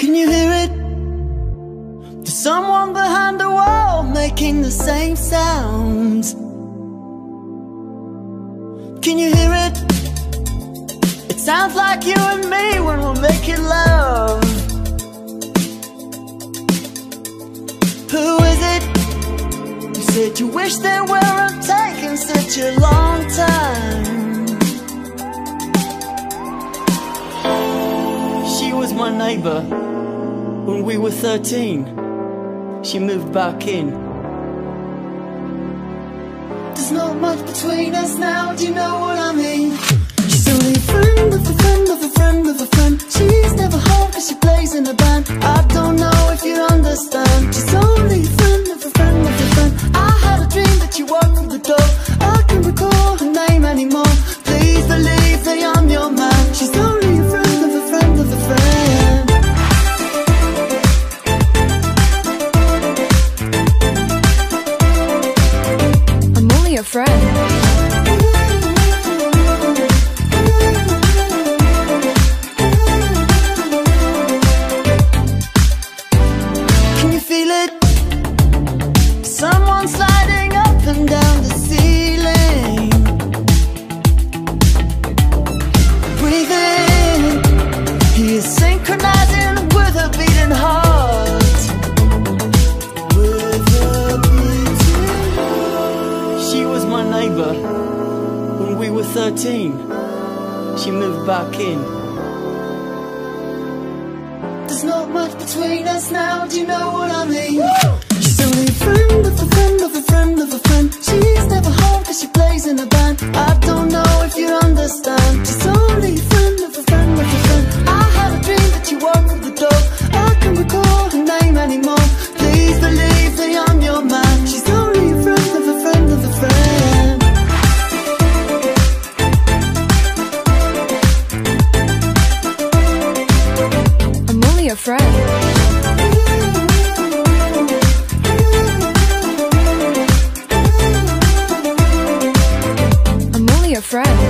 Can you hear it? There's someone behind the wall making the same sounds. Can you hear it? It sounds like you and me when we're making love. Who is it? You said you wish they weren't taking such a long time. Was my neighbor when we were 13. She moved back in. There's not much between us now, do you know what I mean? She's only a friend of a friend of a friend of a friend. When we were 13. She moved back in. There's not much between us now, do you know what I mean? She's only friend.